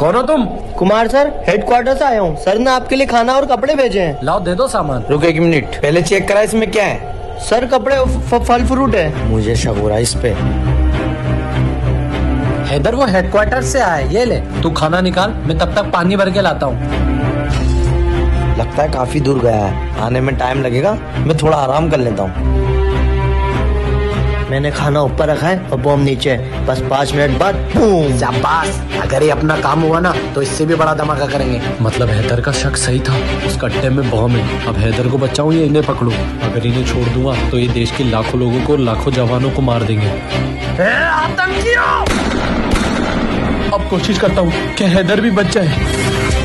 कौन हो तुम? कुमार सर हेडक्वार्टर से आया हूँ। सर ने आपके लिए खाना और कपड़े भेजे हैं। लाओ दे दो सामान। रुको एक मिनट। पहले चेक करा इसमें क्या है? सर कपड़े फ- फल फ्रूट है। मुझे शक हो रहा है इस पे। हैदर वो हेडक्वार्टर से आया है, ये ले तू खाना निकाल मैं तब तक पानी भर के लाता हूँ। लगता है काफ़ी दूर गया है। आने में टाइम लगेगा मैं थोड़ा आराम कर लेता हूँ। मैंने खाना ऊपर रखा है और बॉम्ब नीचे बस पाँच मिनट बाद शाबाश। अगर ये अपना काम हुआ ना तो इससे भी बड़ा धमाका करेंगे। मतलब हैदर का शक सही था। उस कट्टे में बॉम्ब है। अब हैदर को बचाऊं या इन्हें पकड़ूं? अगर इन्हें छोड़ दूँगा तो ये देश के लाखों लोगों को लाखों जवानों को मार देंगे। आतंकियों! अब कोशिश करता हूँ कि हैदर भी बच जाए।